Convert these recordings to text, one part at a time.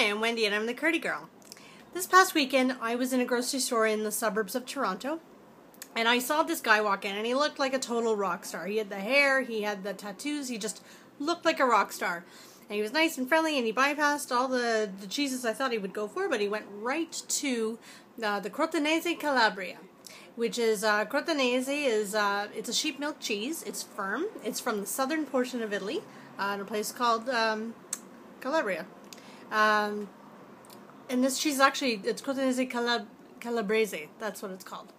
Hi, I'm Wendy and I'm the Curdy Girl. This past weekend, I was in a grocery store in the suburbs of Toronto and I saw this guy walk in and he looked like a total rock star. He had the hair, he had the tattoos, he just looked like a rock star. And he was nice and friendly and he bypassed all the, the cheeses I thought he would go for, but he went right to uh, the Crotonese Calabria which is uh, Crotonese is uh, it's a sheep milk cheese. It's firm. It's from the southern portion of Italy, uh, in a place called um, Calabria. Um, and this cheese is actually, it's Crotonese Calab Calabrese. That's what it's called.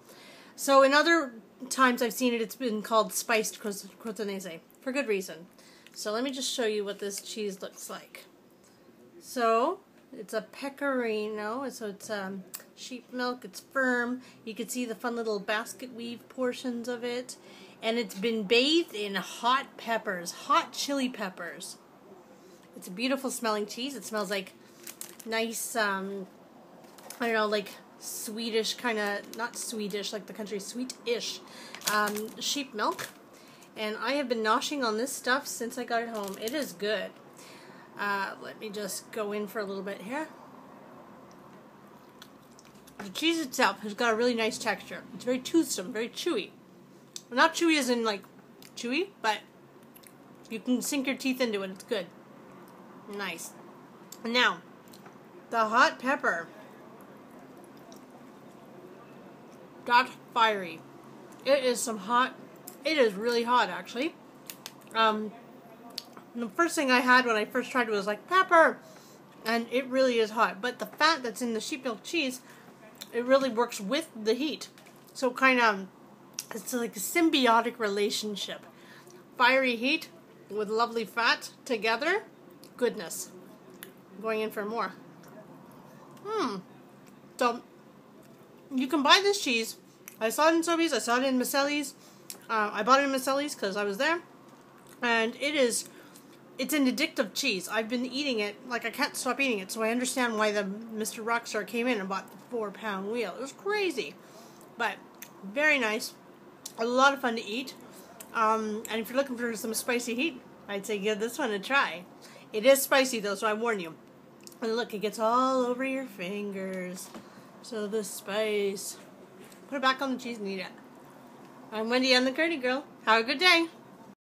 So in other times I've seen it, it's been called spiced Crotonese for good reason. So let me just show you what this cheese looks like. So it's a pecorino, so it's um, sheep milk, it's firm. You can see the fun little basket weave portions of it. And it's been bathed in hot peppers, hot chili peppers. It's a beautiful smelling cheese. It smells like nice, um, I don't know, like Swedish kind of, not Swedish, like the country, sweet-ish um, sheep milk. And I have been noshing on this stuff since I got it home. It is good. Uh, let me just go in for a little bit here. The cheese itself has got a really nice texture. It's very toothsome, very chewy. Not chewy as in like chewy, but you can sink your teeth into it. It's good. Nice. Now, the hot pepper. Got fiery. It is some hot. It is really hot, actually. Um, the first thing I had when I first tried it was like pepper, and it really is hot. But the fat that's in the sheep milk cheese, it really works with the heat. So kind of, it's like a symbiotic relationship. Fiery heat with lovely fat together, goodness. I'm going in for more. Hmm. So, you can buy this cheese. I saw it in Sobeys, I saw it in Maselli's. Uh, I bought it in Maselli's because I was there. And it is it's an addictive cheese. I've been eating it, like I can't stop eating it, so I understand why the Mr. Rockstar came in and bought the four pound wheel. It was crazy. But very nice. A lot of fun to eat. Um, and if you're looking for some spicy heat, I'd say give this one a try. It is spicy though, so I warn you. And look, it gets all over your fingers. So the spice. Put it back on the cheese and eat it. I'm Wendy, I'm the Curdy Girl. Have a good day.